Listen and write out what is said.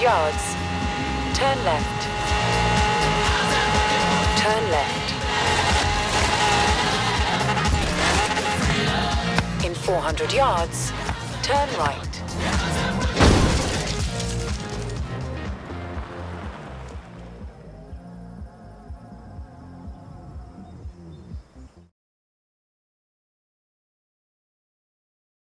yards, turn left. Turn left. In 400 yards, turn right.